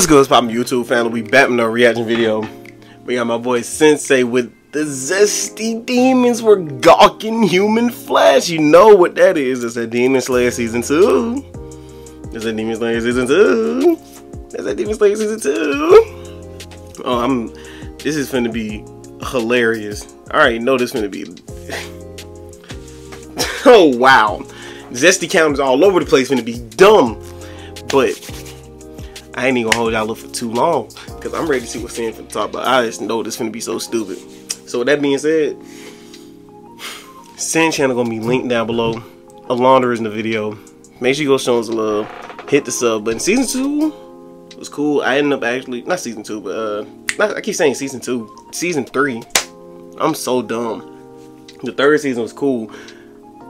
What's good, Pop YouTube family? We back with no reaction video. We got my boy Synsei with the zesty demons were gawking human flesh. You know what that is. It's a Demon Slayer season two. It's that Demon Slayer season two. It's that Demon Slayer season two. Oh, I'm. This is gonna be hilarious. Already know this is gonna be. oh wow, zesty counters all over the place. Gonna be dumb, but I ain't even gonna hold y'all up for too long because I'm ready to see what's in for the top. But I just know this gonna be so stupid. So with that being said, Sin channel gonna be linked down below. Alondra is in the video. Make sure you go show us love. Hit the sub button. Season two was cool. I ended up actually not season two, but uh, I keep saying season two. Season three. I'm so dumb. The third season was cool.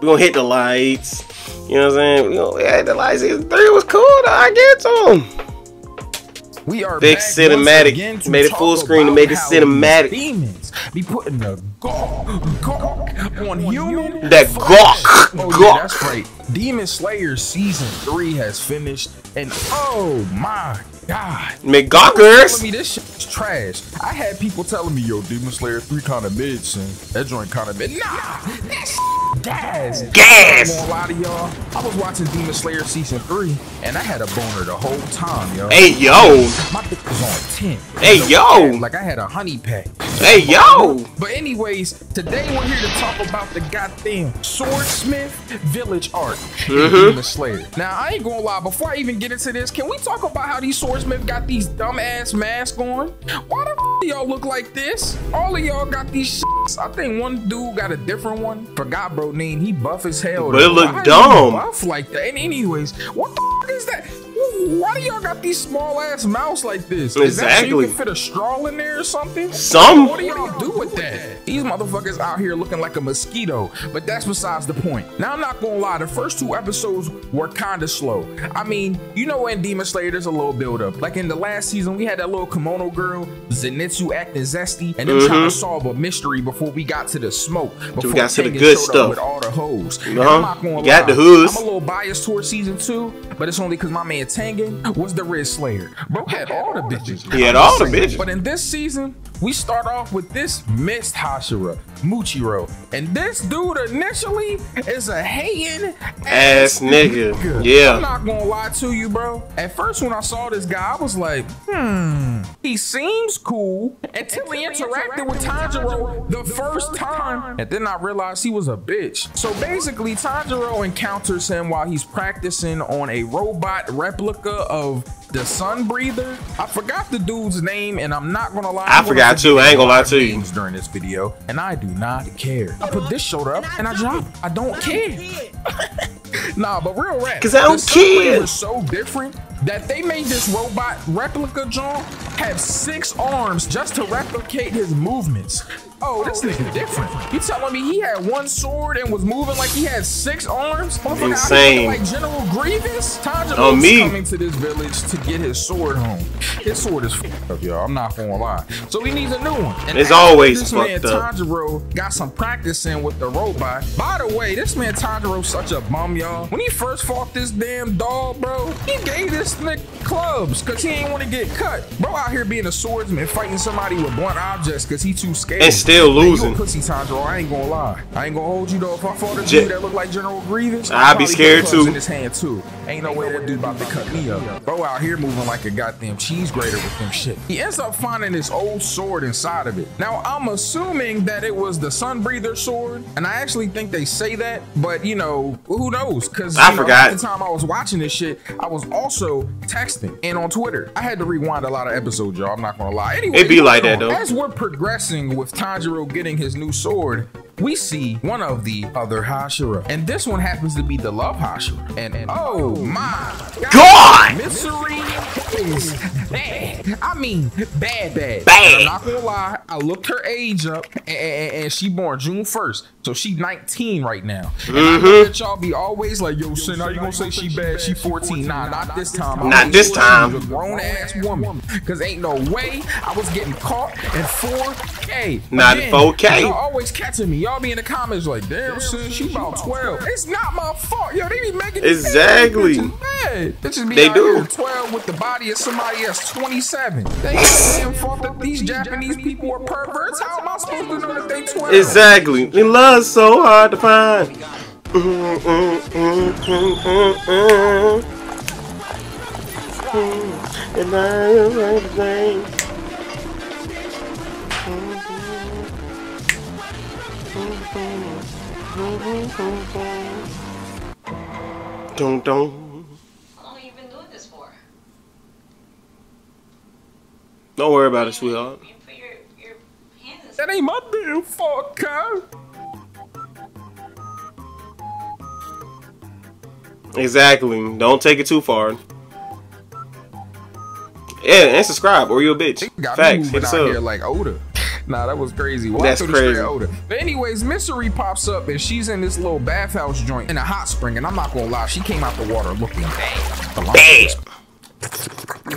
We gonna hit the lights. You know what I'm saying? We gonna hit the lights. Season three was cool. Though. I get to them. We are big cinematic. Made it full screen and made it cinematic. Demons be putting the gawk, gawk on human. That gawk, oh, gawk. Yeah, that's right. Demon Slayer season three has finished, and oh my god, McGawkers. me this shit's trash. I had people telling me, yo, Demon Slayer three kind of mid, son. That joint kind of mid. Nah, that's gas. Gas. I'm gonna lie to y'all. I was watching Demon Slayer season three, and I had a boner the whole time, yo. Hey yo. My dick was on ten. Hey yo. Like I had a honey pack. Hey yo. But anyways, today we're here to talk about the goddamn Swordsmith Village Art Mm-hmm. Demon Slayer. Now I ain't gonna lie. Before I even get into this, can we talk about how these Swordsmith got these dumbass masks on? Why the f y'all look like this? All of y'all got these. Shits. I think one dude got a different one. Forgot bro name. He buff as hell. But it look dumb. Buff like that. And anyways, what the f is that? Why do y'all got these small ass mouths like this? Is that so Exactly. you can fit a straw in there or something? Some. What do y'all do with that? These motherfuckers out here looking like a mosquito, but that's besides the point. Now, I'm not gonna lie, the first two episodes were kind of slow. I mean, you know, in Demon Slayer, there's a little build up. Like in the last season, we had that little kimono girl, Zenitsu acting zesty, and them trying to solve a mystery before we got to the smoke. Before Mm-hmm. got to the good stuff. With all the hoes. Uh-huh. I'm not gonna You got lie, the hoods. I'm a little biased towards season two, but it's only because my man Tengen was the Red Slayer. Bro had all the bitches. He had all the bitches. But in this season, we start off with this Mist Hashira, Muichiro. And this dude initially is a hating Ass nigga. Yeah. I'm not gonna lie to you, bro. At first, when I saw this guy, I was like, hmm, he seems cool until he interacted with Tanjiro the first time. And then I realized he was a bitch. So basically, Tanjiro encounters him while he's practicing on a robot replica of the Sun Breather. I forgot the dude's name, and I'm not gonna lie. I forgot too. forget I ain't gonna lie to you. During this video, and I do not care. I put this short up and I drop. I don't care. Nah, but real rap. Cause I don't the Sun Breather care. so different that they made this robot replica John have six arms just to replicate his movements. Oh, this nigga different. You telling me he had one sword and was moving like he had six arms? Motherfucker Insane. Like General Grievous? Tanjiro's me. coming to this village to get his sword home. His sword is fucked up, y'all. I'm not gonna lie. So he needs a new one. And It's always this man, up. Tanjiro got some practice in with the robot. By the way, this man Tanjiro's such a bum, y'all. When he first fought this damn dog, bro, he gave this nigga clubs because he ain't want to get cut. Bro out here being a swordsman, fighting somebody with blunt objects because he too scared. And still Man, you a losing. pussy. I ain't gonna lie. I ain't gonna hold you though. If I fought a dude that looked like General Grievous, I'd be scared too. In his hand too. Ain't no way that dude about to cut me up. Bro out here moving like a goddamn cheese grater with them shit. He ends up finding this old sword inside of it. Now I'm assuming that it was the Sun Breather sword, and I actually think they say that, but you know, who knows? Because I forgot. At the time I was watching this shit, I was also texting and on Twitter. I had to rewind a lot of episodes, y'all. I'm not gonna lie. Anyway, It be like that, though. As we're progressing with Tanjiro getting his new sword, we see one of the other Hashira. And this one happens to be the Love Hashira. And, and oh my God! Mitsuri is bad. I mean, bad, bad. Bad. And I'm not gonna lie, I looked her age up and, and, and she born June 1st. So she 19 right now. And I mm-hmm. know that y'all be always like, yo, Sin, how you gonna say she bad? She 14. Nah, not this time. Not this time. She was a grown ass woman. Cause ain't no way I was getting caught in four 4K. Not Again, 4K. Y'all always catching me. Y'all be in the comments like, damn, sis, she about 12. It's not my fault. Yo, they be making Exactly. bitches. Bitches be They do. here 12 with the body of somebody that's 27. They damn fault that these Japanese people are perverts. How am I supposed to know that they 12? Exactly. And love's so hard to find. Mm, mm, mm, Mm, And I am everything. Dun, dun. How long have you been doing this for? Don't worry about it, sweetheart. You put your, your hands in That ain't my damn fault. Exactly. Don't take it too far. Yeah, and subscribe or you a bitch. Got Facts. me Hit moving us out here like Oda. Nah, that was crazy. Walk That's through the straight crazy. Oda. But anyways, Mitsuri pops up and she's in this little bathhouse joint in a hot spring. And I'm not gonna lie, she came out the water looking bad. Bam.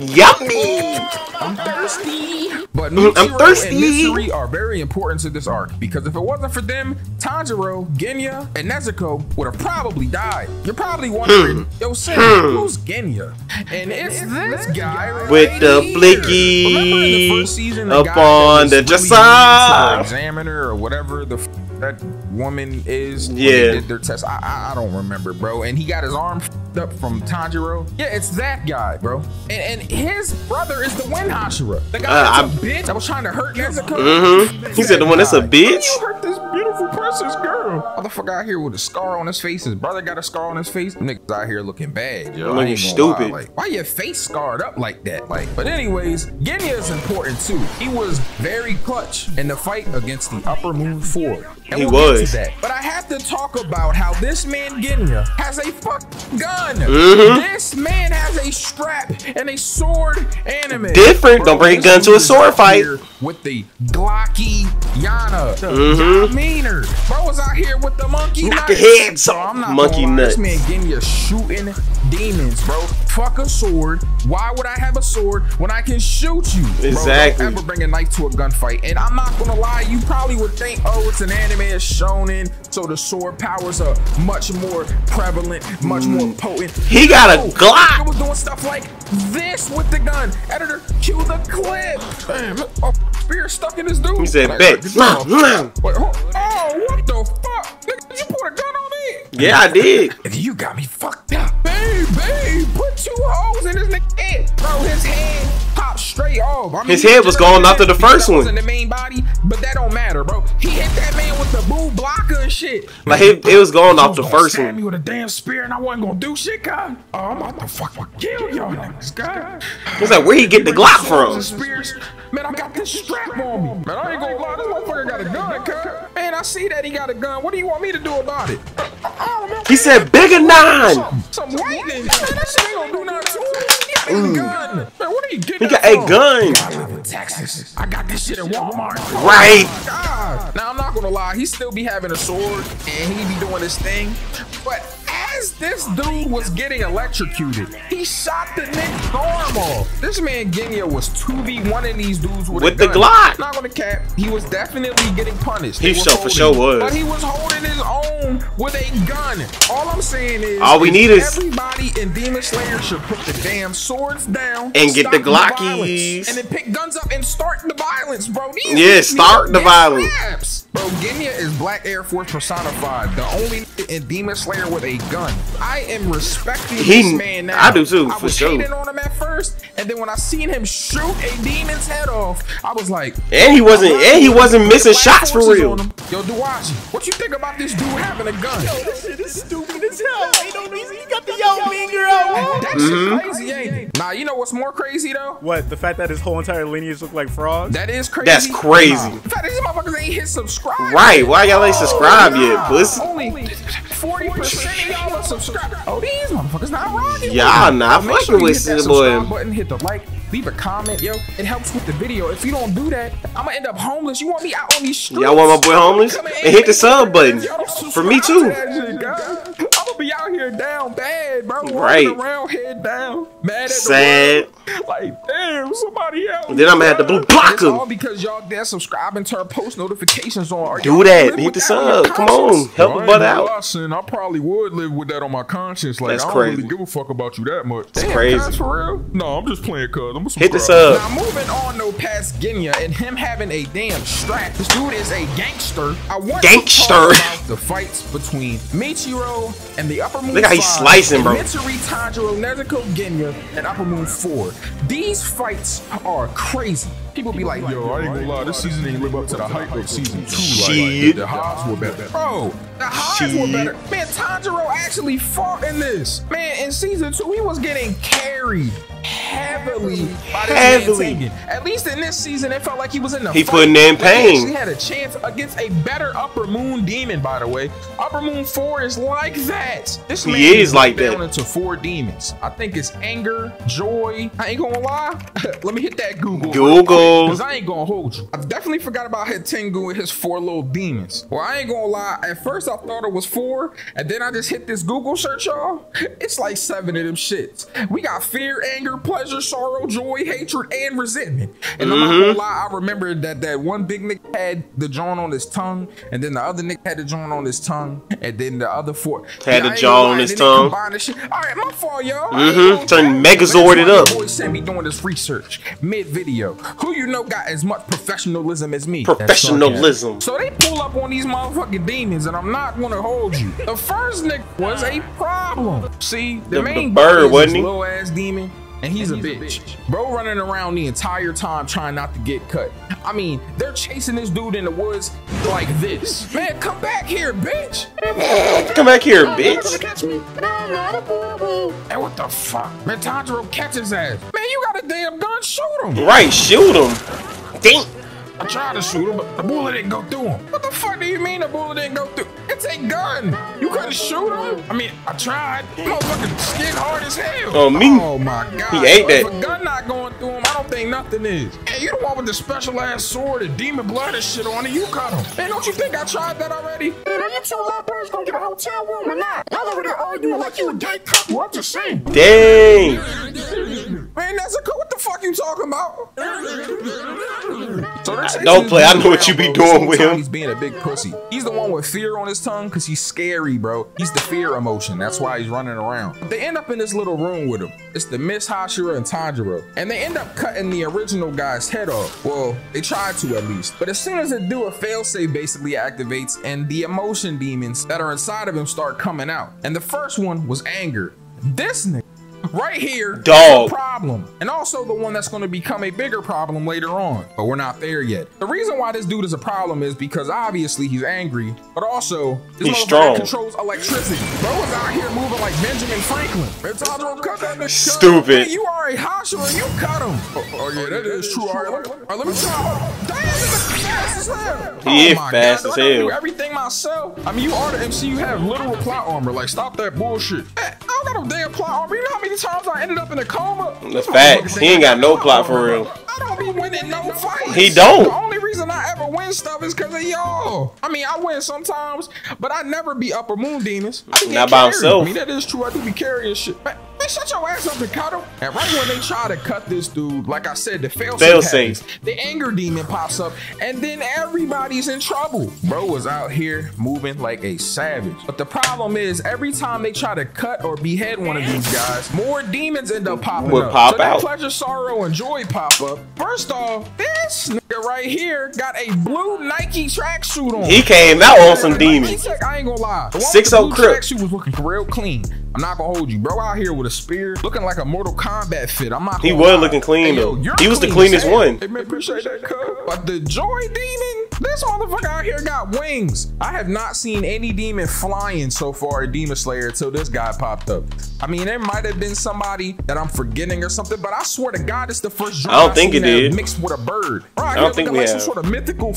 Yummy. I'm thirsty. But Mm, I'm Muichiro thirsty. and Mitsuri are very important to this arc because if it wasn't for them, Tanjiro, Genya, and Nezuko would have probably died. You're probably wondering, Hmm. yo, Sim, who's Genya? And it's this guy right With the here. blicky Remember in the first season, the up guy that on was the really mean to Jasa? the examiner or whatever the f- that woman is. when Yeah. they did their test. I, I I don't remember, bro. And he got his arm f***ed up from Tanjiro. Yeah, it's that guy, bro. And, and his brother is the Wind Hashira, the guy Uh, that's a bitch that was trying to hurt Nezuko. Mm-hmm. He said the one that's a How bitch. you hurt this beautiful princess girl? Motherfucker out here with a scar on his face. His brother got a scar on his face. Niggas out here looking bad, yo. Looking lie. stupid. Like, why your face scarred up like that? Like, but anyways, Genya is important too. He was very clutch in the fight against the Upper Moon Four. And He we'll was. that. But I have to talk about how this man Genya has a fuck gun. Mhm. This man has a strap and a sword anime. Different. Don't bring a gun to a sword fight. here With the Glocky Yana. The Mhm. Meaner. Bro was out here with the monkey Knock heads Bro, So I'm not monkey nuts. This man Genya shooting demons, bro. Fuck a sword. Why would I have a sword when I can shoot you? Bro, Exactly. don't ever bring a knife to a gunfight. And I'm not gonna lie, you probably would think, oh, it's an anime, it's shonen, so the sword powers are much more prevalent, much more potent. He got a Glock. nigga was doing stuff like this with the gun. Editor, cue the clip. Damn, oh, spear stuck in this dude. He said, I "Bet." gotta Nah, Wait, hold- oh, what the fuck? Did you put a gun on me? Yeah, I did. Nigga, you got me fucked up. Babe, babe, put two holes in this nigga head. Bro, his head popped straight off. I mean, His head was gone after the first one. wasn't the main body, but that don't matter, bro. He hit that man with the boo blocker and shit. Like it, it was going off You the first stab me one. with a damn spear and I wasn't gonna do shit, God. Oh, I'm about to fucking kill y'all niggas, God. He's like, where he get the Glock from? Spears. Man, I got this strap on me. Man, I ain't gonna lie, this motherfucker got a gun, cuz. Man, I see that he got a gun. What do you want me to do about it? I, I don't know. He said, bigger nine. Some, some lightning. Man, that shit ain't gonna do nothing to him. He got a gun. Man, what are you getting He got that a from? gun. I live in Texas. I got this shit at Walmart. Right. God. Now I'm not gonna lie, he still be having a sword and he be doing his thing. But as this dude was getting electrocuted, he shot the arm off. This man Genya was 2v1 in these dudes with, With the. Glock. Not gonna cap. He was definitely getting punished. He sure- for sure was. But he was holding his own with a gun. All I'm saying is All we need is- everybody in Demon Slayer should put the damn swords down And get the Glockies. and then pick guns up and start the violence, bro. These Yeah, start the violence. slaps. Bro, Genya is Black Air Force personified, the only in Demon Slayer with a gun. I am respecting He- this man now. I do too, I for was sure. hating on him at first, and then when I seen him shoot a demon's head off, I was like, And he wasn't. And he wasn't missing shots for real. Yo, Duwaji, what you think about this dude having a gun? Yo, This shit is stupid as hell. Ain't no reason you got the yo mean girl. That Mm-hmm. crazy, ain't it? Nah, you know what's more crazy though? What? The fact that his whole entire lineage look like frogs? That is crazy. That's crazy. Nah. The fact that these motherfuckers ain't hit subscribe. Right? Why y'all ain't subscribed yet, Nah, pussy? Only 40% of y'all are subscribed. Oh, these motherfuckers not rocking. Y'all not fucking sure with this boy. button, hit the like, leave a comment, yo. It helps with the video. If you don't do that, I'm gonna end up homeless. You want me out on these streets? Y'all want my boy homeless? And hit the sub button. For me subscribe too. To that shit, guys. I'm be out here down bad, bro. Walking Right. around head down, mad at Sad. the world. Like, damn, somebody help. Then I'ma have to blue block him. all because y'all there subscribing to our post notifications on. Are Do that. Hit the that on your sub. Come on. Help a butt out. gonna lie. I probably would live with that on my conscience. Like, That's I don't crazy. really give a fuck about you that much. Damn, crazy. cuz, for real? No, I'm just playing, cuz. I'm a Hit the sub. Now, moving on, no past Genya and him having a damn strap. This dude is a gangster. I want Gangster. to talk about the fights between Muichiro and the Upper Moon Look how he's slicing, bro. Mitsuri Tanjiro, Nezuko Genya, and Upper Moon 4. These fights are crazy. People be like, yo, I ain't gonna lie, this season ain't live up to the hype of season two. Like, like, the, the were better. Bro, the highs were better. Man, Tanjiro actually fought in this. Man, in season two, he was getting carried heavily by this Heavily. man At least in this season, it felt like he was in the He fight. putting in Like, he had a chance against a better Upper Moon demon, by the way. Upper Moon 4 is like that. This He man is like down that. into four demons. I think it's anger, joy. I ain't gonna lie. Let me hit that Google. Google. Because I ain't gonna hold you. I definitely forgot about his Tengu and his four little demons. Well, I ain't gonna lie. At first, I thought it was four, and then I just hit this Google search, y'all. It's like seven of them shits. We got fear, anger, pleasure, sorrow, joy, hatred, and resentment. And I'm not Mm-hmm. gonna lie. I remember that that one big nigga had the joint on his tongue, and then the other nigga had the joint on his tongue, and then the other four Had the jaw on his tongue. combined this shit. All right, my fault, y'all. Mhm. Turn Megazord Megazorded up. Boy sent me doing this research mid video. Who you know got as much professionalism as me? Professionalism. So they pull up on these motherfucking demons, and I'm not gonna hold you. The first nigga was a problem. See, the, The- the main bird, bird wasn't he? Little ass demon. And he's, a, bitch. Bro running around the entire time trying not to get cut. I mean, they're chasing this dude in the woods like this. Man, come back here, bitch. Come back here, bitch. And what the fuck? Man, Tanjiro catch his ass. Man, you got a damn gun, shoot him. Right, shoot him. Dang. I tried to shoot him, but the bullet didn't go through him. What the fuck do you mean the bullet didn't go through? It's a gun. You couldn't shoot him? I mean, I tried. Motherfucking skin hard as hell. Oh, me. Oh my god. He ate If that. a gun not going through him, I don't think nothing is. Hey, you the one with the special ass sword and demon blood and shit on it. You cut him. Man, don't you think I tried that already? Man, are you two little boys gonna get a hotel room or not? Y'all over there arguing like you a gay couple. I'm just saying. Dang. Man, that's a what the fuck you talking about? So they're Don't play. I know what you around, be bro. doing with him. He's being a big pussy. He's the one with fear on his tongue because he's scary, bro. He's the fear emotion. That's why he's running around. They end up in this little room with him. It's the Miss Hashira and Tanjiro. And they end up cutting the original guy's head off. Well, they tried to at least. But as soon as they do, a failsafe basically activates and the emotion demons that are inside of him start coming out. And the first one was anger. This nigga right here is Dog. problem. And also the one that's going to become a bigger problem later on. But we're not there yet. The reason why this dude is a problem is because obviously he's angry, but also this He's strong. controls electricity. Bro is out here moving like Benjamin Franklin. It's Tanjiro, cut that. Stupid. Hey, you are a Hashira, you cut him. Oh, oh, yeah, that is true. All right, let, all right, let me try. Damn, fast as hell. He is oh my fast God, as do I do everything myself. I mean, you are the MC. You have literal plot armor. Like, stop that bullshit. Hey, I don't got no damn plot armor. You know how many times I ended up in a coma? The facts. He ain't got no plot for real. I don't be winning no fights. He don't. The only reason I ever win stuff is because of y'all. I mean, I win sometimes, but I never be upper moon demons. I Not by carried. himself. I mean, that is true. I do be carrying shit. Man, shut your ass up and cut him. And right when they try to cut this dude, like I said, the fail Fail safe, happens. the anger demon pops up, and then everybody's in trouble. Bro was out here moving like a savage. But the problem is, every time they try to cut or behead one of these guys, more demons end up popping Would up. pop so out. pleasure, sorrow, and joy pop up. First off, this nigga right here got a blue Nike tracksuit on. He came out on some demons. I ain't gonna lie. The Six the oh Crip. tracksuit was looking real clean. I'm not gonna hold you, bro. Out here with a spear, looking like a Mortal Kombat fit. I'm not. He was lie. looking clean, Hey, though. you're He was the clean as cleanest hell. one. Hey, man, appreciate that, cuz. But the Joy Demon, this motherfucker out here got wings. I have not seen any demon flying so far in Demon Slayer until this guy popped up. I mean, there might have been somebody that I'm forgetting or something, but I swear to God, it's the first I don't think it did. mixed with a bird. Bro, I don't think we like have. some sort of mythical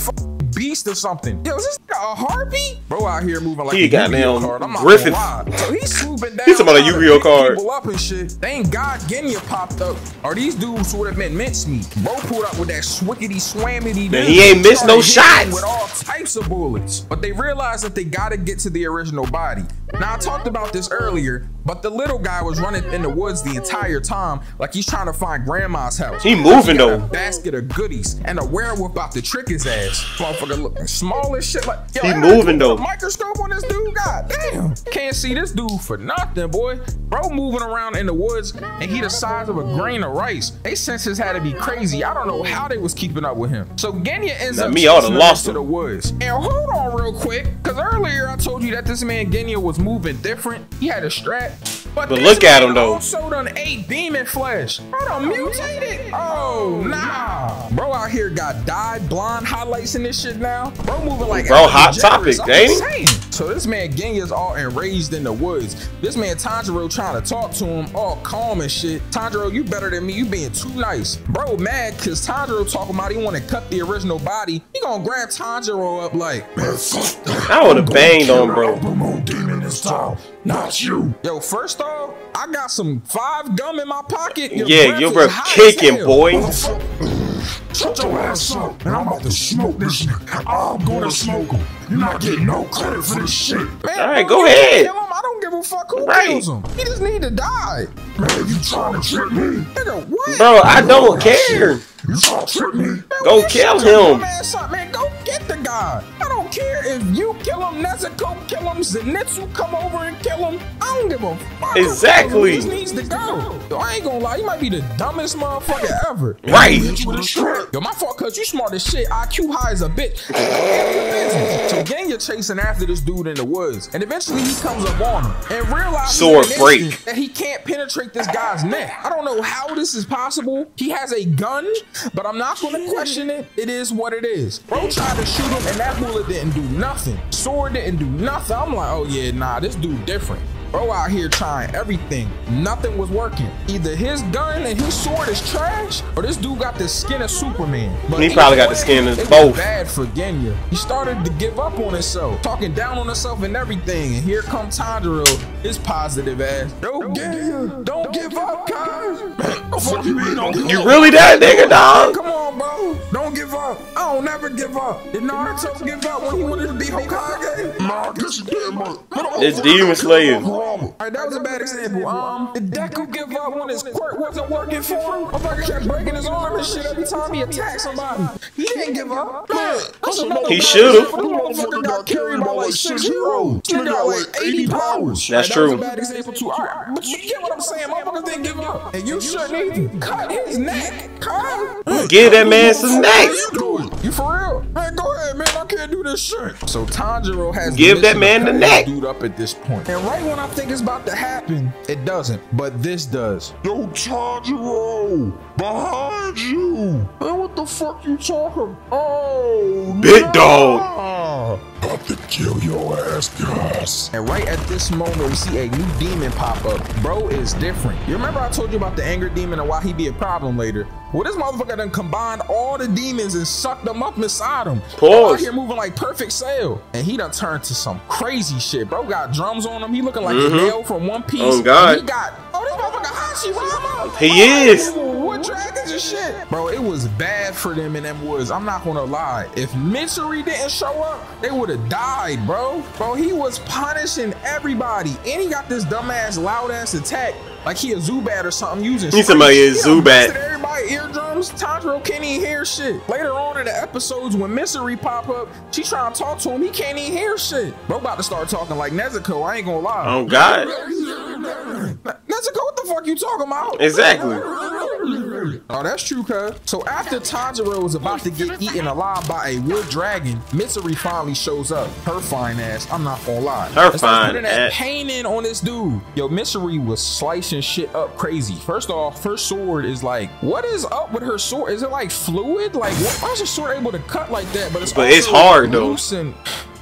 beast or something. Yo, is this a harpy? Bro out here moving like He a got Yu-Gi-Oh damn card. I'm not Griffith. So he's swooping down. He's about a Yu-Gi-Oh card. People up and shit. Thank God Genya popped up. Are these dudes who would have been mincemeat. Bro pulled up with that swickety swammity. Man, he ain't missed no shots. With all types of bullets. But they realized that they gotta get to the original body. Now I talked about this earlier, but the little guy was running in the woods the entire time, like he's trying to find grandma's house. He moving, a though. basket of goodies, and a werewolf about to trick his ass. Motherfucker looking small as shit. Like yo, He moving, though. Microscope on this dude. God damn, can't see this dude for nothing, boy. Bro, moving around in the woods, and he the size of a grain of rice. They senses had to be crazy. I don't know how they was keeping up with him. So Genya ends Now, up me, chasing lost him. the woods. And hold on real quick, because earlier I told you that this man Genya was moving different. He had a strap. But, But look at him, though. Also done ate demon flesh. I done mutated. Oh nah. Bro out here got dyed blonde highlights in this shit now. Bro moving like Bro, hot topic, he? Eh? saying. So this man Genya's all enraged in the woods. This man Tanjiro trying to talk to him all calm and shit. Tanjiro, you better than me. You being too nice. Bro mad cause Tanjiro talking about he want to cut the original body. He gonna grab Tanjiro up like, I would have banged on bro. Albemarle demon this time, not you. yo, first off, I got some five gum in my pocket. Your Yeah, breath your is breath kicking, hell. boy. Shut your ass up, and I'm about to smoke this nigga. I'm gonna smoke him. You're not getting no credit for this shit. Man, All right, go ahead. Kill him. I don't give a fuck who Right. kills him. He just need to die. Man, you trying to trick me? Nigga, what? Bro, I don't care. You trying to trick me? Go kill him. dumb ass up, Man, go get the guy. I don't care if you kill him, Nezuko kill him, Zenitsu come over and kill him. I don't give a fuck. Exactly. He needs to go. Yo, I ain't gonna lie, you might be the dumbest motherfucker ever. Right. Bitch with a strap. Yo, my fault, cause you smart as shit. IQ high as a bitch. so Genya chasing after this dude in the woods, and eventually he comes up on him and realizes Sword break. that he can't penetrate this guy's neck. I don't know how this is possible. He has a gun, but I'm not gonna question it. It is what it is. Bro tried to shoot him, and that bullet didn't do nothing. Sword didn't do nothing. I'm like, oh yeah, nah, this dude different. Bro out here trying everything. Nothing was working. Either his gun and his sword is trash, or this dude got the skin of Superman. But He probably either got the skin of it was both. Bad for Genya. He started to give up on himself, talking down on himself and everything. And here comes Tanjiro, his positive ass. Yo, Genya, don't give up, guys. The fuck you mean? Don't give You up? really that nigga, dog? Come on, bro. Don't give up. I don't never give up. Did Naruto give up when he wanted to be Hokage? Nah, this is damn much. It's Demon Slayer. All right, that was a bad example. Um, did Deku give up when his quirk wasn't working for him? Motherfucker kept breaking his arm and shit every time he attacked somebody. He didn't give up. Man, that's another He bad should've. example. The motherfucker got carried by like six heroes. He got like 80 powers. That's That true. was a bad example too. All right, but you get what I'm saying. Motherfuckers didn't give up. And you shouldn't either. Cut his neck. Cut. Give that man some neck. You do it. You for real? Man, go ahead, man. I can't do this shit. So Tanjiro has the Give that man the cut neck. Dude up at this point. And right when I think it's about to happen, it doesn't. But this does. Yo, Tanjiro, behind you. Man, what the fuck you talking? Oh, Big no. dog. About to kill your ass, guys. And right at this moment, we see a new demon pop up. Bro is different. You remember I told you about the anger demon and why he be a problem later? Well, this motherfucker done combined all the demons and sucked them up inside him. Pause. Bro out here moving like Perfect Cell. And he done turned to some crazy shit. Bro got drums on him. He looking like a mm-hmm. nail from One Piece. Oh, God. He got, oh, this motherfucker Hashirama. He Oh, is. Wood dragons and shit. Bro, it was bad for them in them woods. I'm not gonna lie. If Mitsuri didn't show up, they would have died, bro. Bro, he was punishing everybody. And he got this dumbass, loud ass attack. Like he a Zubat or something using. He somebody screech. is He done Zubat. busted Everybody eardrums. Tanjiro can't even hear shit. Later on in the episodes when Mitsuri pop up, she trying to talk to him. He can't even hear shit. Bro about to start talking like Nezuko. I ain't gonna lie. Oh God. Nezuko, what the fuck you talking about? Exactly. Oh, that's true, cuz. So after Tanjiro was about to get eaten alive by a wood dragon, Mitsuri finally shows up. Her fine ass, I'm not gonna lie. Her And starts fine putting that ass. pain in on this dude. Yo, Mitsuri was slicing shit up crazy. First off, her sword is like, what is up with her sword? Is it like fluid? Like, why is her sword able to cut like that? But it's But it's also hard, though.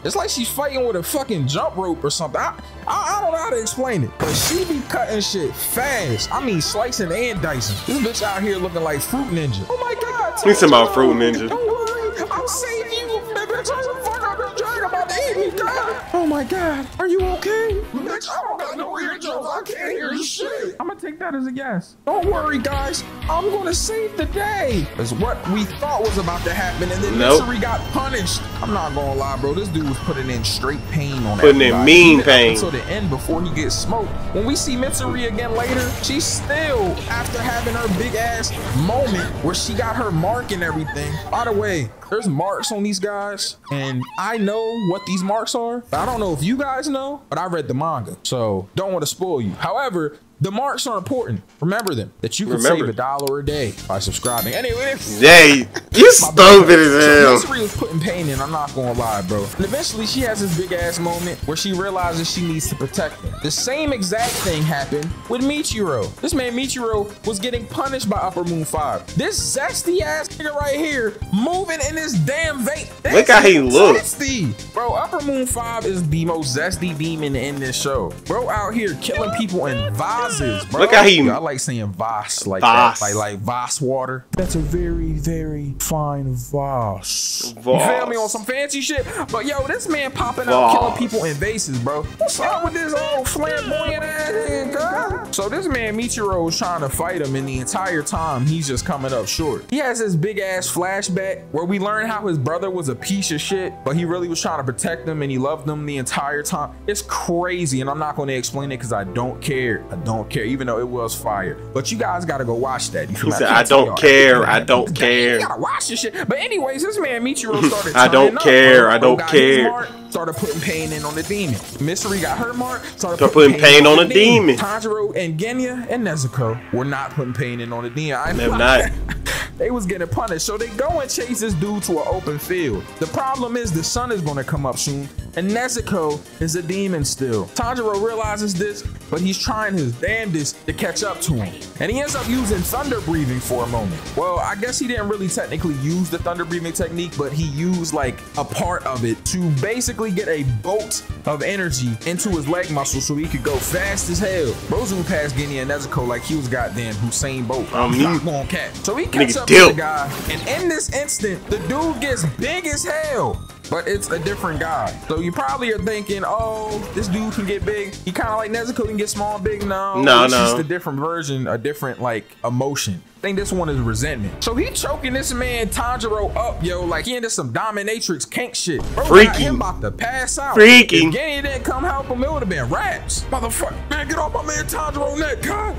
Loose and- It's like she's fighting with a fucking jump rope or something. I, I, I don't know how to explain it, but she be cutting shit fast. I mean, slicing and dicing. This bitch out here looking like Fruit Ninja. Oh my god. You talking about Fruit Ninja. Don't worry, I'll save you. That bitch, I'm the fuck out this dragon about to eat me, god. Oh my god. Are you okay? Bitch, I don't got got no eardrums. I can't hear shit. I'm gonna take that as a yes. Don't worry, guys. I'm gonna save the day. Is what we thought was about to happen, and then Nope. Mitsuri got punished. I'm not gonna lie, bro. This dude was putting in straight pain on Putting in mean Even pain. until the end before he gets smoked. When we see Mitsuri again later, she's still after having her big ass moment where she got her mark and everything. By the way, there's marks on these guys, and I know what these marks are. But I don't know if you guys know, but I read the manga, so don't want to spoil you. However, the marks are important. Remember them. That you can Remember. save a dollar a day by subscribing. Anyway. Yay, you stupid as hell. Mitsuri was putting pain in, I'm not gonna lie, bro. And eventually she has this big ass moment where she realizes she needs to protect him. The same exact thing happened with Muichiro. This man Muichiro was getting punished by Upper Moon 5. This zesty ass nigga right here moving in this damn vape. Look how he looks, Zesty. Bro, Upper Moon 5 is the most zesty demon in this show. Bro out here killing people in vases, bro. Look how he- I like saying vase like Vase. that. Like like vase water. That's a very, very fine vase. You Vase. feel me on some fancy shit? But yo, this man popping out killing people in vases, bro. What's up with this old flamboyant ass nigga? So this man Muichiro was trying to fight him, and the entire time he's just coming up short. He has this big ass flashback where we learn how his brother was a piece of shit, but he really was trying to protect him and he loved them the entire time. It's crazy, and I'm not going to explain it because I don't care. I don't care, even though it was fire. But you guys got to go watch that. You feel He said, "I don't care, I don't care." You gotta watch this shit. But anyways, this man Muichiro started. I don't care. I don't care. Started putting pain in on the demon. Mitsuri got her mark. Started Start putting pain on the demon. Tanjiro and Genya and Nezuko were not putting pain in on the demon. I They're not. they was getting punished. So they go and chase this dude to an open field. The problem is the sun is going to come up soon, and Nezuko is a demon still. Tanjiro realizes this, but he's trying his damnedest to catch up to him. And he ends up using thunder breathing for a moment. Well, I guess he didn't really technically use the thunder breathing technique, but he used like a part of it to basically get a bolt of energy into his leg muscle so he could go fast as hell. Zoomed past Genya and Nezuko like he was goddamn Usain Bolt. Um, I'm he- not gonna catch. So he catches up dip. to the guy, and in this instant, the dude gets big as hell. But it's a different guy. So you probably are thinking, oh, this dude can get big. He kind of like Nezuko can get small, big. No, No, it's no. just a different version, a different like emotion. I think this one is resentment. So he choking this man Tanjiro up, yo, like he into some dominatrix kink shit. Bro, got Freaky. him about to pass out. Freaky. If Genya didn't come help him, it would have been raps. Motherfucker, man, get off my man Tanjiro neck, God.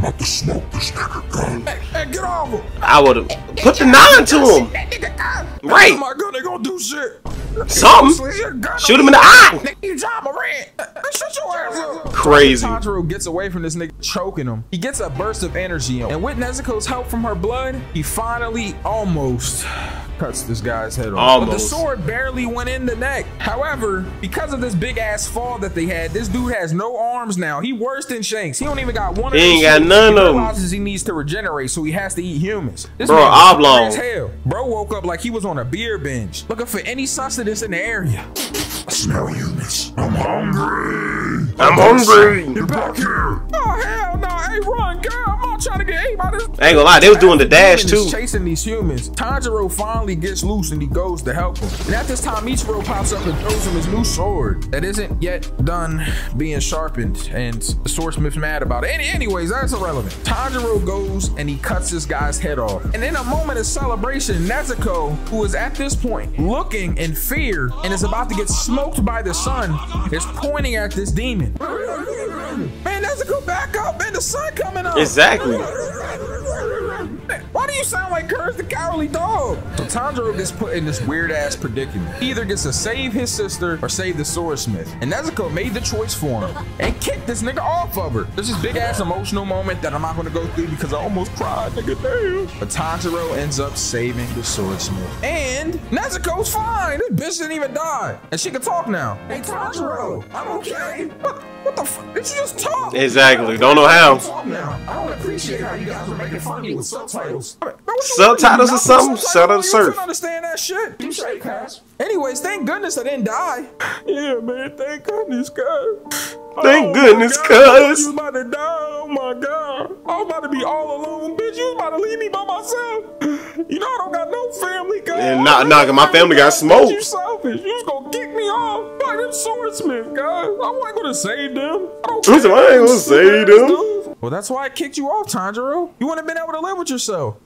Fuck that. I'm about to smoke this nigga, God. Hey, hey, get off him. I would have put the nine to him. That nigga God. Right. Oh my God, gonna do shit. Something. Shoot him in the eye. You job a red. Uh, uh, shut your ass up. Crazy. Tanjiro gets away from this nigga choking him. He gets a burst of energy, and with Nezuko's help from her blood, he finally almost cuts this guy's head off. But the sword barely went in the neck. However, because of this big ass fall that they had, this dude has no arms now. He worse than Shanks. He don't even got one. He of ain't got none he of 'em. realizes he needs to regenerate, so he has to eat humans. This Bro, oblong. hell. Bro woke up like he was on a beer binge, looking for any sustenance in the area. I smell humans. I'm hungry. I'm hungry. Get back here. Oh hell no! Hey, run, girl! I'm not trying to get ate by this. I ain't gonna lie, they was doing the dash too. Chasing these humans. Tanjiro finally gets loose and he goes to help him. And at this time, Ichiro pops up and throws him his new sword that isn't yet done being sharpened. And the swordsmith's mad about it. Any, anyways, that's irrelevant. Tanjiro goes and he cuts this guy's head off. And in a moment of celebration, Nezuko, who is at this point looking in fear and is about to get smoked by the sun, is pointing at this demon. Man, Nezuko, back up, man. The sun coming up. Exactly. You sound like Courage the Cowardly Dog? So Tanjiro gets put in this weird ass predicament. He either gets to save his sister or save the swordsmith. And Nezuko made the choice for him and kicked this nigga off of her. There's this big ass emotional moment that I'm not gonna go through because I almost cried, nigga. Damn. But Tanjiro ends up saving the swordsmith. And Nezuko's fine. This bitch didn't even die. And she can talk now. Hey Tanjiro, I'm okay. What, what the fuck? Did you just talk? Exactly. Don't know how. Now. I don't appreciate how you guys were making fun of me with subtitles. Subtitles or something? Shout out to You Surf. can understand that shit. You say, Cass. Anyways, thank goodness I didn't die. Yeah, man. Thank goodness, cuz. Thank oh, goodness, God, cuz. You about to die. Oh my God. I was about to be all alone, bitch. You was about to leave me by myself. You know I don't got no family, cuz. And knock- knocking, my family got Bitch, smoked. You selfish. You was gonna kick me off. Good swordsmith, guys. I wasn't gonna save them. I don't said, "I ain't gonna save them." them. Well, that's why I kicked you off, Tanjiro. You wouldn't have been able to live with yourself.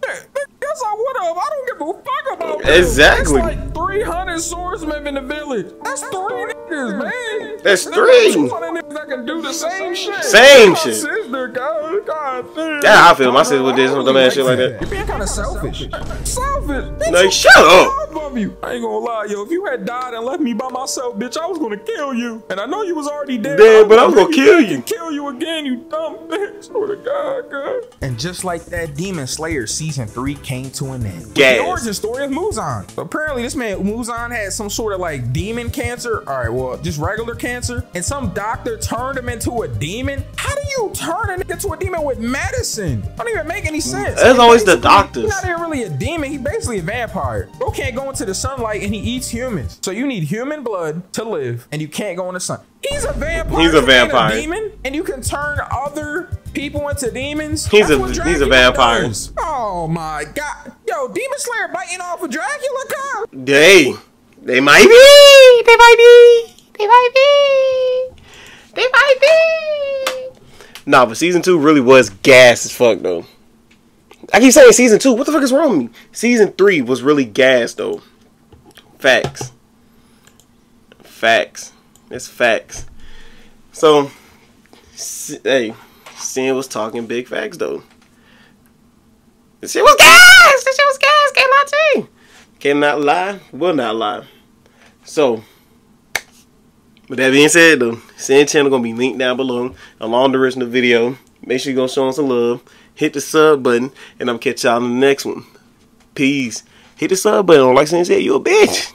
Yeah, Guess I would have. I don't give a fuck about them. Exactly. It's like 300 swordsmen in the village. That's three niggas, man. That's There's three. that can do the same shit. Same My shit. Sister, God, God damn. That's how I feel. My sister would do some dumb ass shit like that. You're being kind of selfish. Selfish. Bitch, Like, shut up. proud of you. I ain't gonna lie, yo. If you had died and left me by myself, bitch, I was gonna kill you. And I know you was already dead. Dead, but I was gonna bring kill you. Kill you again, you dumb bitch. Swear to God, God. And just like that, Demon Slayer season three came to an end. Gas. The origin story of Muzan. Apparently, this man Muzan had some sort of like demon cancer. All right, well, just regular cancer, and some doctor turned him into a demon. How do you turn a nigga into a demon with medicine? Don't even make any sense. That's always the Basically, doctors. He's not even really a demon. He's basically a vampire. Bro can't go into the sunlight and he eats humans. So you need human blood to live, and you can't go in the sun. He's a vampire. He's a vampire. demon, and you can turn other people into demons. He's That's a- he's a vampire. does. Oh my god. Yo, Demon Slayer biting off of Dracula, cuz. They, they might be. They might be. They might be. They might be. Nah, but season two really was gas as fuck though. I keep saying season two. What the fuck is wrong with me? Season three was really gas though. Facts. Facts. It's facts. So, hey, Sin was talking big facts though. This was gas. This was gas. Can't lie. Cannot lie. Will not lie. So, with that being said though, Sin channel gonna be linked down below along the the video. Make sure you go show us some love. Hit the sub button, and I'm catch y'all in the next one. Peace. Hit the sub button. Like Sin said, you a bitch.